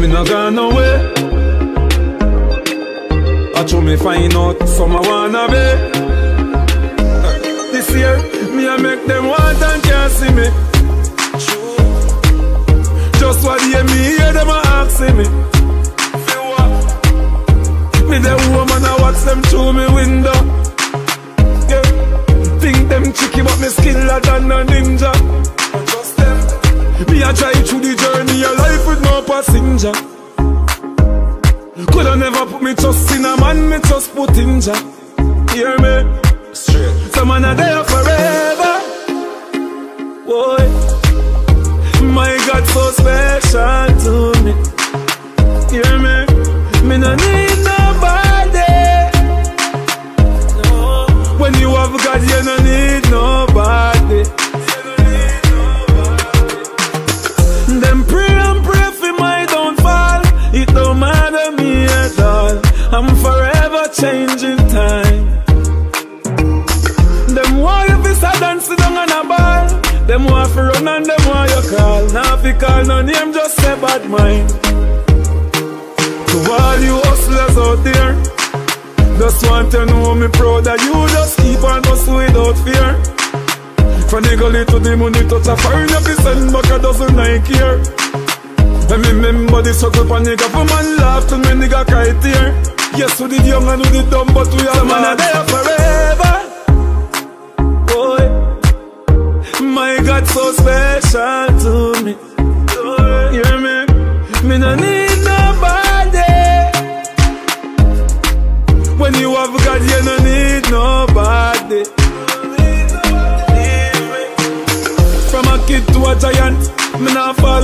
me no gone away. I show me find out some I wanna be. This year, me I make them want and can't see me. Just what hear me hear them a asking me. Me the woman I watch them through me window. Think them tricky but me skiller than a ninja. Passenger. Coulda never put me trust in a man, me just put in Jah. Hear me? Straight. Some man are there forever. Boy, my God so special to me. Hear me? Me no need nobody. No. When you have God, you no need nobody. I'm forever changing time. Them want you fi sad and sit down on a ball. Them want fi run and them want you call. Now fi call no name, just say bad mind. To all you hustlers out there, just want to know me proud that you just keep on hustle without fear. From the gully to the money touch a foreign, you fi send back a dozen Nike here. And me remember the struggle for nigga For man laugh till me nigga cry tear Yes, we did young and we did dumb But we are man are there forever. Boy My God so special to me. Hear me? Me no need nobody. When you have God you no need nobody. From a kid to a giant Me not fall